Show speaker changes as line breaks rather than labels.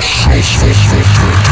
Haus, Haus, Haus, Haus,